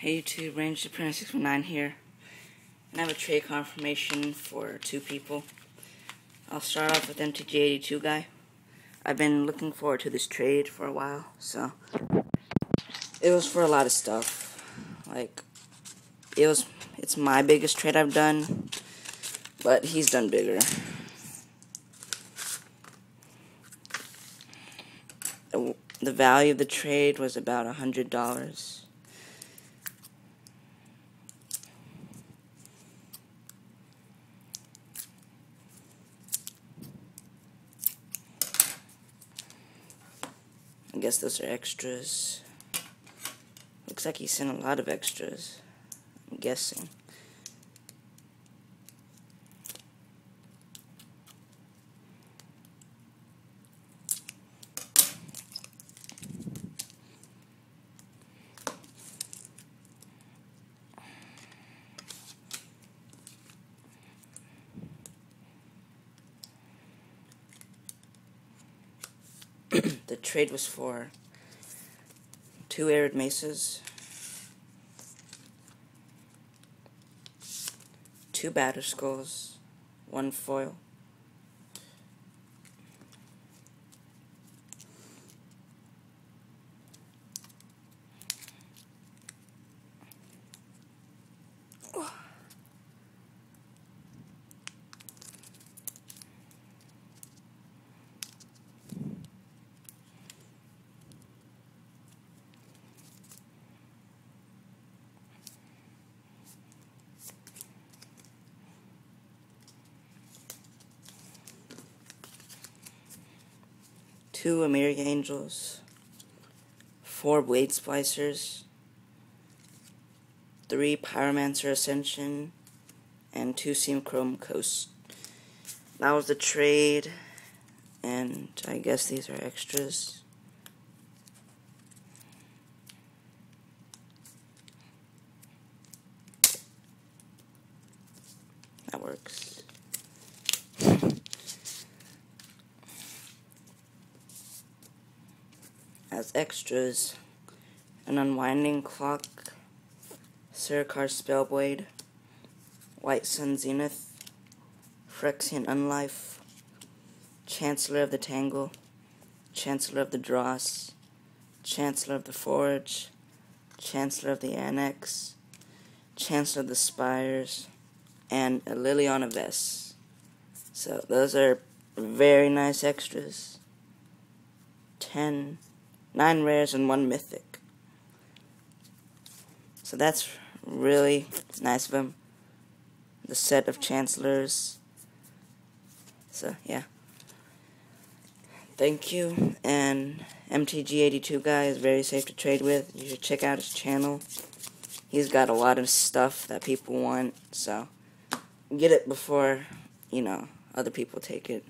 Hey YouTube, Ranger's Apprentice 619 here. And I have a trade confirmation for two people. I'll start off with MTG82 guy. I've been looking forward to this trade for a while, so it was for a lot of stuff. Like it was it's my biggest trade I've done, but he's done bigger. The value of the trade was about a hundred dollars. I guess those are extras. Looks like he sent a lot of extras. I'm guessing. The trade was for two arid mesas, two Batterskulls, one foil. Two American Angels, four Blade Splicers, three Pyromancer Ascension, and two Seachrome Coast. That was the trade, and I guess these are extras. That works. As extras. An unwinding clock, Surrakar Spellblade, White Sun Zenith, Phyrexian Unlife, Chancellor of the Tangle, Chancellor of the Dross, Chancellor of the Forge, Chancellor of the Annex, Chancellor of the Spires, and a Liliana Vess. So those are very nice extras. 10 nine rares and one mythic. So that's really nice of him. The set of chancellors. So yeah. Thank you, and MTG82 guy is very safe to trade with. You should check out his channel. He's got a lot of stuff that people want, so get it before, you know, other people take it.